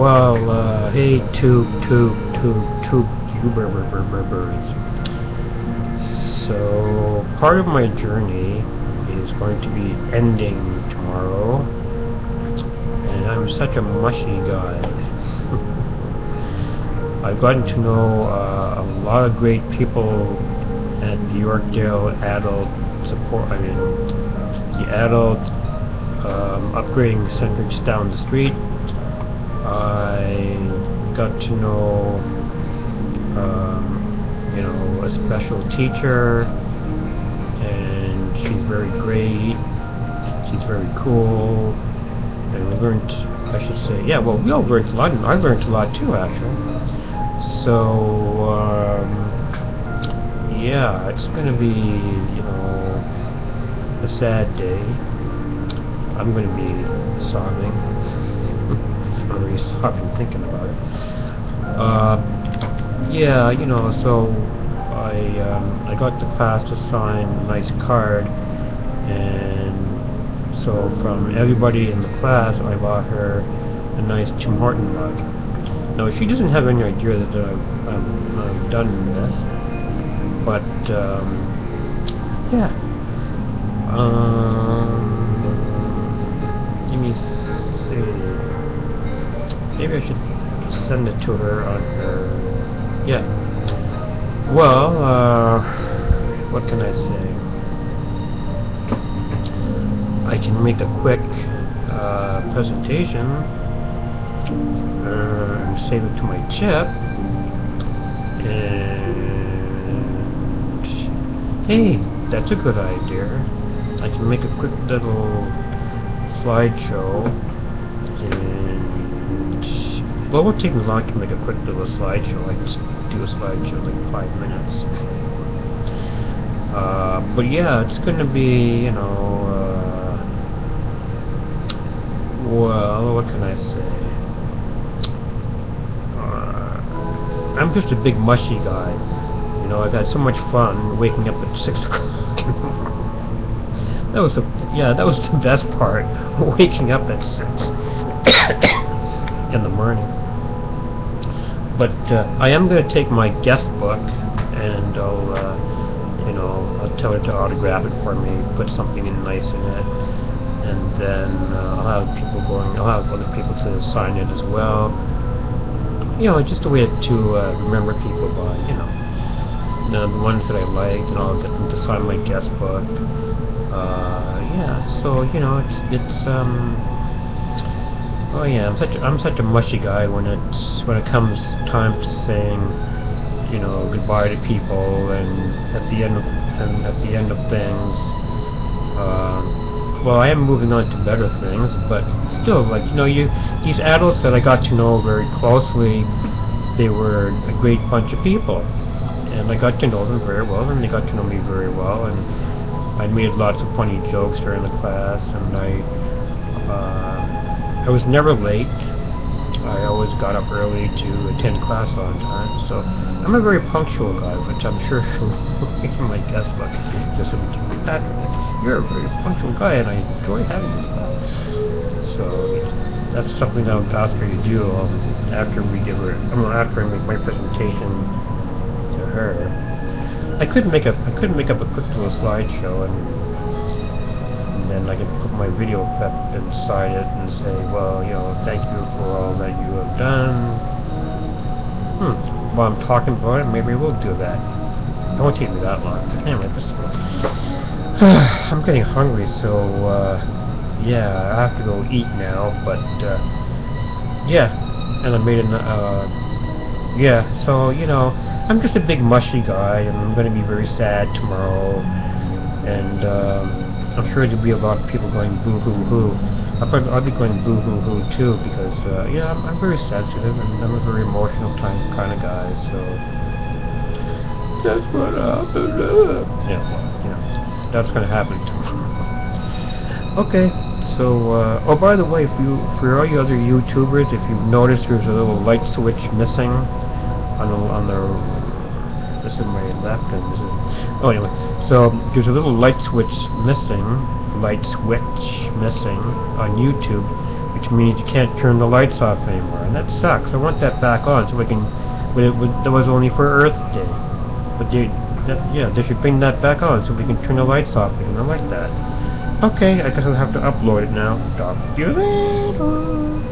Well, uh, hey, tube, tube, tube, tube, YouTubers. So, part of my journey is going to be ending tomorrow, and I'm such a mushy guy. I've gotten to know uh, a lot of great people at the Yorkdale Adult Support, I mean, the Adult um, Upgrading Center just down the street. I got to know, um, you know, a special teacher, and she's very great. She's very cool, and we learned, I should say, yeah. Well, we all learned a lot, and I learned a lot too, actually. So, um, yeah, it's gonna be, you know, a sad day. I'm gonna be sobbing really sobbing thinking about it. Uh, yeah, you know, so I um, I got the class to sign a nice card, and so from everybody in the class, I bought her a nice Tim Horton mug. Now she doesn't have any idea that I've, I've, I've done this, but um, yeah. Um, Maybe I should send it to her on her... Yeah. Well, uh, what can I say? I can make a quick uh, presentation uh, and save it to my chip. And hey, that's a good idea. I can make a quick little slideshow and well, won't take me long to make a quick little slideshow. I just do a slideshow like five minutes. Uh, but yeah, it's going to be, you know, uh, well, what can I say? Uh, I'm just a big mushy guy. You know, I've had so much fun waking up at 6 o'clock. That was the, yeah, that was the best part, waking up at 6 in the morning but uh, I am going to take my guest book and I'll, uh, you know, I'll tell her to autograph it for me, put something in nice in it, and then uh, I'll have people going, I'll have other people to sign it as well. You know, just a way to remember people by, you know, you know, the ones that I liked, and I'll get them to sign my guest book. Uh, yeah, so, you know, it's, it's, um, Oh yeah, I'm such a, I'm such a mushy guy when it's when it comes time to saying, you know, goodbye to people, and at the end of and at the end of things. Um, well, I am moving on to better things, but still, like you know, you these adults that I got to know very closely, they were a great bunch of people, and I got to know them very well, and they got to know me very well, and I made lots of funny jokes during the class, and I. Uh, I was never late. I always got up early to attend class on time, so I'm a very punctual guy, which I'm sure from my guest book just Patrick, you're a very punctual guy, and I enjoy having you. So that's something I would ask her to do um, after we give her, I mean, after I make my presentation to her. I could make a, I could make up a quick little slideshow and then I can put my video clip inside it and say, well, you know, thank you for all that you have done. Hmm, while I'm talking about it, maybe we'll do that. It won't take me that long. Anyway, this, I'm getting hungry, so, uh, yeah, I have to go eat now, but, uh, yeah, and I made an, uh, yeah, so, you know, I'm just a big mushy guy, and I'm going to be very sad tomorrow, and, um, I'm sure there'll be a lot of people going boo hoo hoo. I'll, I'll be going boo hoo hoo too because uh, yeah, I'm, I'm, very sensitive and I'm a very emotional kind kind of guy. So that's what happened. Yeah, well, you that's gonna happen tomorrow. okay. So, uh, oh, by the way, if you, for all you other YouTubers, if you've noticed there's a little light switch missing on the, on the this is my left and this is oh anyway so there's a little light switch missing light switch missing on YouTube which means you can't turn the lights off anymore, and that sucks. I want that back on so we can. But it would, that was only for Earth Day. But they, that, yeah, they should bring that back on so we can turn the lights off again. I like that. Okay, I guess I'll have to upload it now. Talk to you later.